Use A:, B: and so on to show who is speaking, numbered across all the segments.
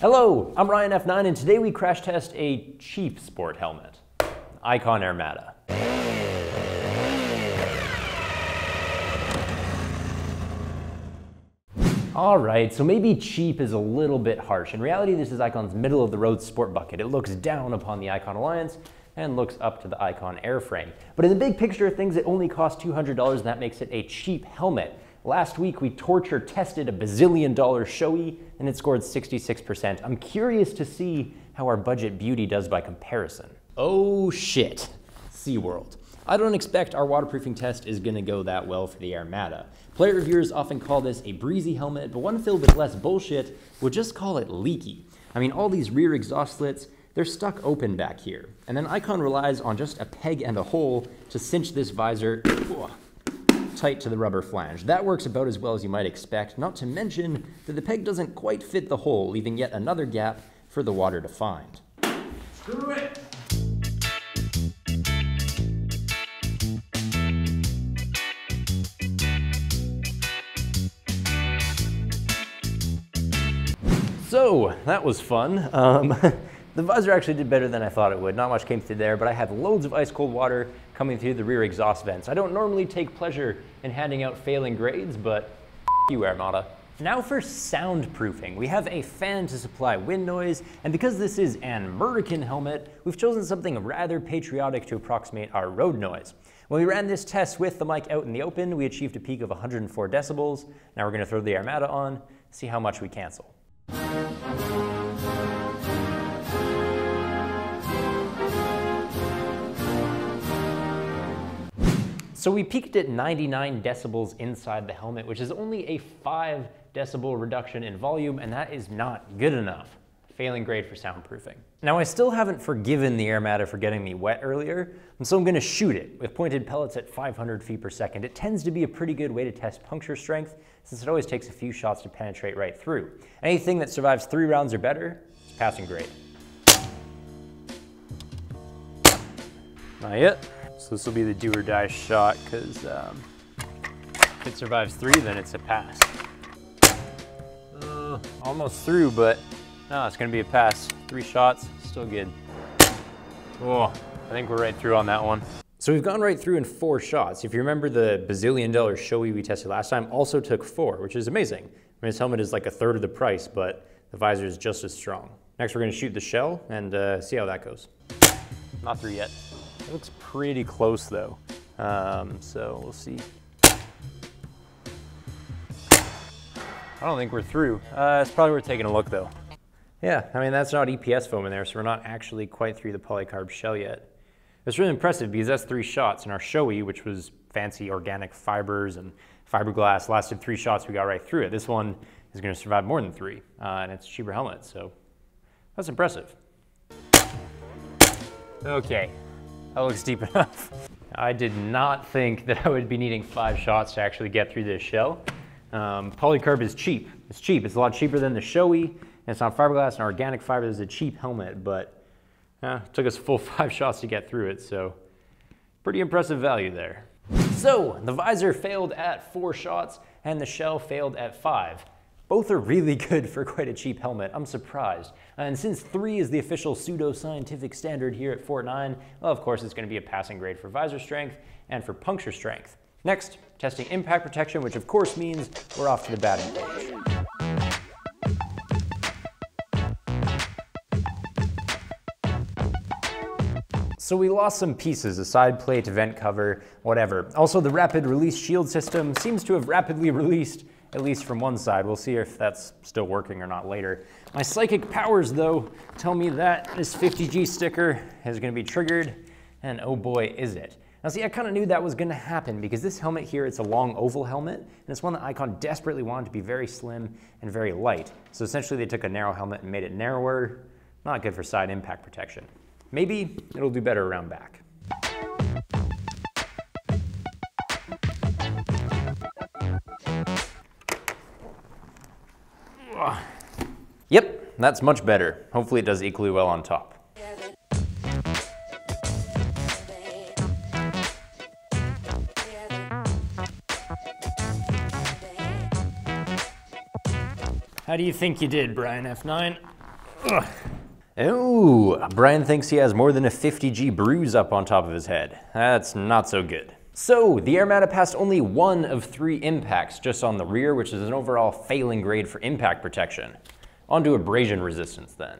A: Hello, I'm Ryan F9 and today we crash test a cheap sport helmet, Icon Airmada. All right, so maybe cheap is a little bit harsh. In reality, this is Icon's middle of the road sport bucket. It looks down upon the Icon Alliance and looks up to the Icon airframe. But in the big picture of things, it only costs $200 and that makes it a cheap helmet. Last week, we torture tested a bazillion dollar Shoei, and it scored 66%. I'm curious to see how our budget beauty does by comparison. Oh shit, SeaWorld. I don't expect our waterproofing test is gonna go that well for the Airmada. Player reviewers often call this a breezy helmet, but one filled with less bullshit would just call it leaky. I mean, all these rear exhaust slits, they're stuck open back here. And then Icon relies on just a peg and a hole to cinch this visor tight to the rubber flange. That works about as well as you might expect, not to mention that the peg doesn't quite fit the hole, leaving yet another gap for the water to find. Screw it! So that was fun. Um, the visor actually did better than I thought it would. Not much came through there, but I had loads of ice cold water coming through the rear exhaust vents. I don't normally take pleasure in handing out failing grades, but you Airmada. Now for soundproofing. We have a fan to supply wind noise, and because this is an American helmet, we've chosen something rather patriotic to approximate our road noise. When we ran this test with the mic out in the open, we achieved a peak of 104 decibels. Now we're gonna throw the Airmada on, see how much we cancel. So we peaked at 99 decibels inside the helmet, which is only a 5 decibel reduction in volume, and that is not good enough. Failing grade for soundproofing. Now I still haven't forgiven the Airmada for getting me wet earlier, and so I'm gonna shoot it with pointed pellets at 500 feet per second. It tends to be a pretty good way to test puncture strength, since it always takes a few shots to penetrate right through. Anything that survives three rounds or better is passing grade. Not yet. So this will be the do or die shot because um, if it survives three, then it's a pass. Uh, almost through, but no, it's gonna be a pass. Three shots, still good. Oh, I think we're right through on that one. So we've gone right through in four shots. If you remember the bazillion dollar Shoei we tested last time also took four, which is amazing. I mean, this helmet is like a third of the price, but the visor is just as strong. Next, we're gonna shoot the shell and uh, see how that goes. Not through yet. It looks pretty close though. Um, so we'll see. I don't think we're through. Uh, it's probably worth taking a look though. Yeah, I mean, that's not EPS foam in there, so we're not actually quite through the polycarb shell yet. It's really impressive because that's three shots, and our Shoei, which was fancy organic fibers and fiberglass, lasted three shots, we got right through it. This one is gonna survive more than three, uh, and it's a cheaper helmet, so that's impressive. Okay, that looks deep enough. I did not think that I would be needing five shots to actually get through this shell. Um, polycarb is cheap. It's cheap. It's a lot cheaper than the Shoei. It's not fiberglass and organic fiber. Is a cheap helmet, but uh, it took us full five shots to get through it. So pretty impressive value there. So the visor failed at four shots and the shell failed at five. Both are really good for quite a cheap helmet. I'm surprised. And since 3 is the official pseudo-scientific standard here at FortNine, well, of course, it's going to be a passing grade for visor strength and for puncture strength. Next, testing impact protection, which of course means we're off to the batting range. So we lost some pieces, a side plate, vent cover, whatever. Also, the rapid release shield system seems to have rapidly released at least from one side. We'll see if that's still working or not later. My psychic powers, though, tell me that this 50G sticker is gonna be triggered, and oh boy, is it. Now see, I kind of knew that was gonna happen because this helmet here, it's a long oval helmet, and it's one that Icon desperately wanted to be very slim and very light. So essentially they took a narrow helmet and made it narrower, not good for side impact protection. Maybe it'll do better around back. That's much better. Hopefully it does equally well on top. How do you think you did, Brian F9? Ugh. Ooh, Brian thinks he has more than a 50G bruise up on top of his head. That's not so good. So, the Airmada passed only one of three impacts just on the rear, which is an overall failing grade for impact protection. On to abrasion resistance then.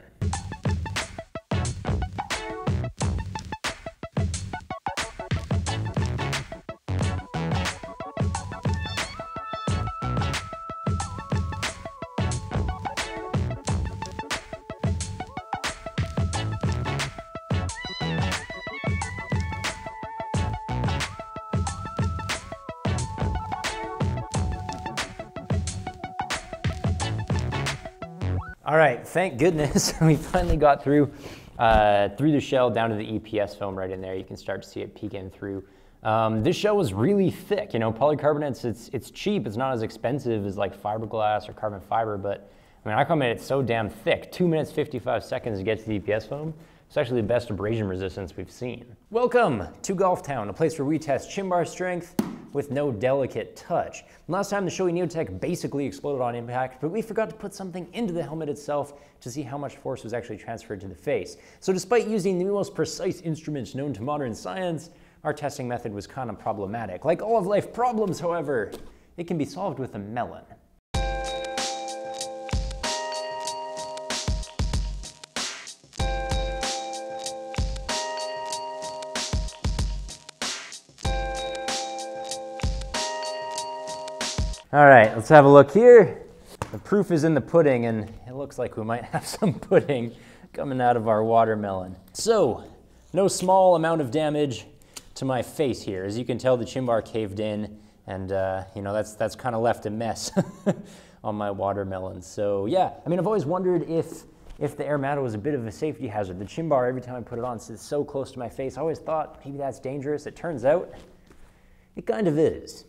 A: All right, thank goodness we finally got through uh, through the shell down to the EPS film right in there. You can start to see it peeking through. Um, this shell was really thick. You know, polycarbonates, it's, it's cheap. It's not as expensive as like fiberglass or carbon fiber, but I mean, Icon made it so damn thick. Two minutes, 55 seconds to get to the EPS foam. It's actually the best abrasion resistance we've seen. Welcome to Golf Town, a place where we test chin bar strength with no delicate touch. Last time the Shoei Neotech basically exploded on impact, but we forgot to put something into the helmet itself to see how much force was actually transferred to the face. So despite using the most precise instruments known to modern science, our testing method was kind of problematic. Like all of life problems, however, it can be solved with a melon. All right, let's have a look here. The proof is in the pudding, and it looks like we might have some pudding coming out of our watermelon. So, no small amount of damage to my face here. As you can tell, the chin bar caved in, and uh, you know that's that's kind of left a mess on my watermelon. So yeah, I mean, I've always wondered if if the air Airmada was a bit of a safety hazard. The chin bar, every time I put it on, sits so close to my face. I always thought maybe that's dangerous. It turns out it kind of is.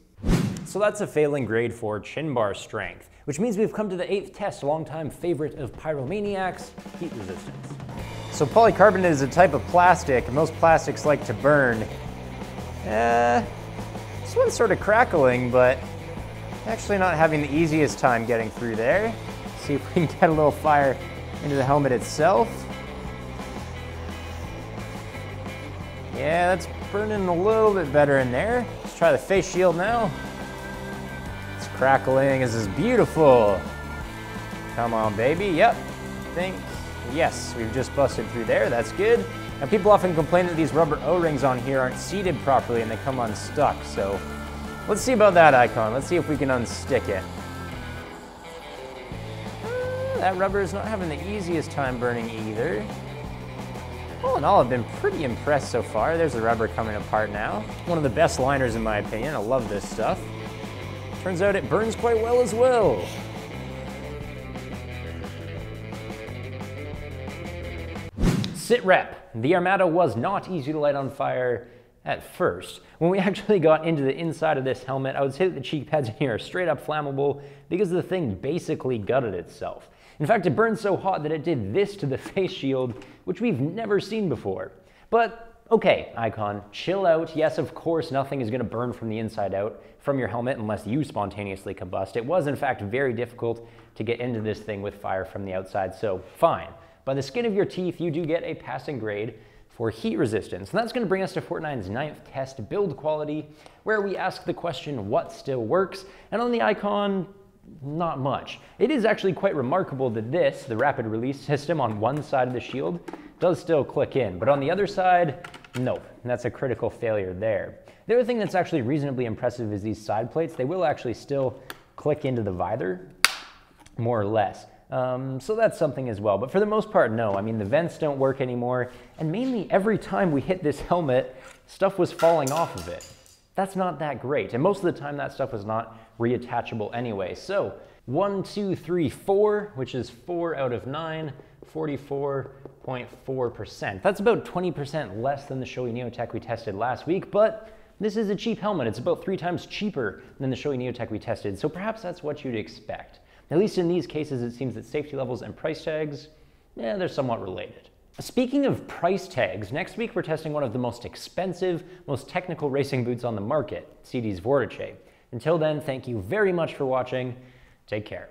A: So that's a failing grade for chin bar strength, which means we've come to the eighth test, longtime favorite of pyromaniacs, heat resistance. So polycarbonate is a type of plastic, and most plastics like to burn. Uh, this one's sort of crackling, but actually not having the easiest time getting through there. See if we can get a little fire into the helmet itself. Yeah, that's burning a little bit better in there. Let's try the face shield now. Crackling, this is beautiful. Come on, baby, yep. Think, yes, we've just busted through there, that's good. Now people often complain that these rubber O-rings on here aren't seated properly and they come unstuck, so let's see about that icon. Let's see if we can unstick it. Uh, that rubber is not having the easiest time burning either. All in all, I've been pretty impressed so far. There's the rubber coming apart now. One of the best liners in my opinion. I love this stuff. Turns out it burns quite well as well. Sit rep. The Airmada was not easy to light on fire at first. When we actually got into the inside of this helmet, I would say that the cheek pads in here are straight up flammable because the thing basically gutted itself. In fact, it burned so hot that it did this to the face shield, which we've never seen before. But Okay, Icon, chill out. Yes, of course, nothing is going to burn from the inside out from your helmet unless you spontaneously combust. It was, in fact, very difficult to get into this thing with fire from the outside, so fine. By the skin of your teeth, you do get a passing grade for heat resistance. And that's going to bring us to Fortnine's ninth test, build quality, where we ask the question, what still works? And on the icon, not much. It is actually quite remarkable that this, the rapid release system on one side of the shield, does still click in. But on the other side, nope, that's a critical failure there. The other thing that's actually reasonably impressive is these side plates. They will actually still click into the visor, more or less. Um, so that's something as well. But for the most part, no. I mean, the vents don't work anymore. And mainly every time we hit this helmet, stuff was falling off of it. That's not that great. And most of the time that stuff was not reattachable anyway. So one, two, three, four, which is four out of nine, 44.4%. That's about 20% less than the Shoei Neotech we tested last week, but this is a cheap helmet. It's about three times cheaper than the Shoei Neotech we tested, so perhaps that's what you'd expect. At least in these cases, it seems that safety levels and price tags, yeah, they're somewhat related. Speaking of price tags, next week we're testing one of the most expensive, most technical racing boots on the market, Sidi's Vortice. Until then, thank you very much for watching. Take care.